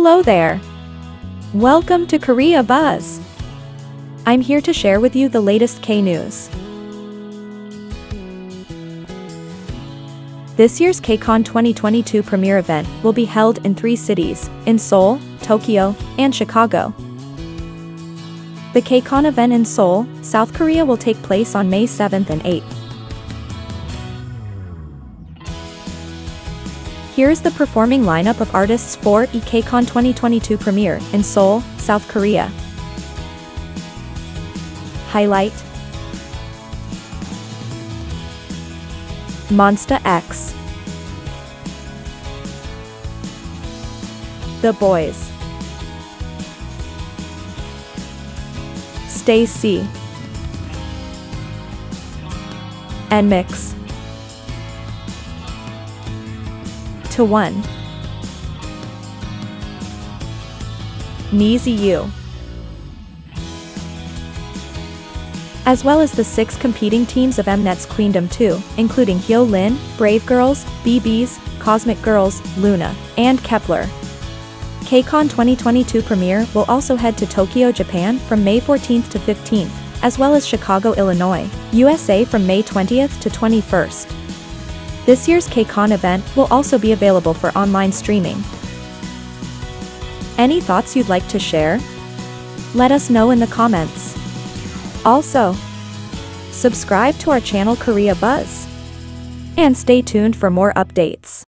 Hello there. Welcome to Korea Buzz. I'm here to share with you the latest K news. This year's KCON 2022 premiere event will be held in three cities, in Seoul, Tokyo, and Chicago. The KCON event in Seoul, South Korea will take place on May 7th and 8th. Here's the performing lineup of artists for EKCON 2022 premiere in Seoul, South Korea. Highlight. Monsta X. The Boyz. STAYC NMIXX TO1. Nizi U. As well as the six competing teams of Mnet's Queendom 2, including Hyolyn, Brave Girls, VIVIZ, Cosmic Girls, LOONA, and Kep1er. KCON 2022 premiere will also head to Tokyo, Japan from May 14th to 15th, as well as Chicago, Illinois, USA from May 20th to 21st. This year's KCON event will also be available for online streaming. Any thoughts you'd like to share? Let us know in the comments. Also, subscribe to our channel Korea Buzz. And stay tuned for more updates.